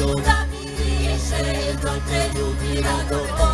to te lubi młodą, tak i jeszcze.